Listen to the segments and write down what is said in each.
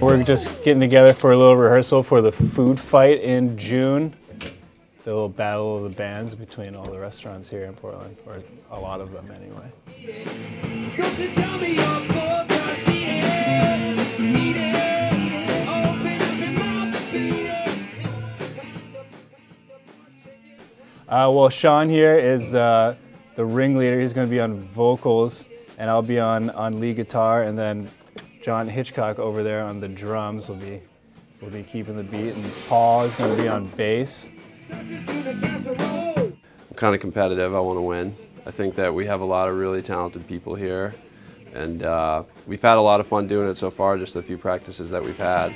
We're just getting together for a little rehearsal for the food fight in June. The little battle of the bands between all the restaurants here in Portland, or a lot of them anyway. Uh, well, Sean here is uh, the ringleader. He's going to be on vocals, and I'll be on, on lead guitar, and then John Hitchcock over there on the drums will be will be keeping the beat, and Paul is going to be on bass. I'm kind of competitive. I want to win. I think that we have a lot of really talented people here, and uh, we've had a lot of fun doing it so far. Just a few practices that we've had.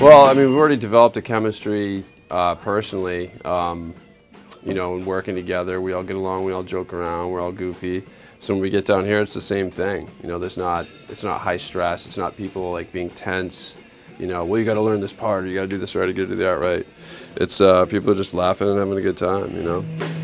Well, I mean, we've already developed a chemistry uh, personally. Um, you know, and working together, we all get along, we all joke around, we're all goofy. So when we get down here, it's the same thing. You know, there's not, it's not high stress. It's not people like being tense. You know, well, you got to learn this part, or you got to do this right, you got to do that right. It's uh, people are just laughing and having a good time. You know.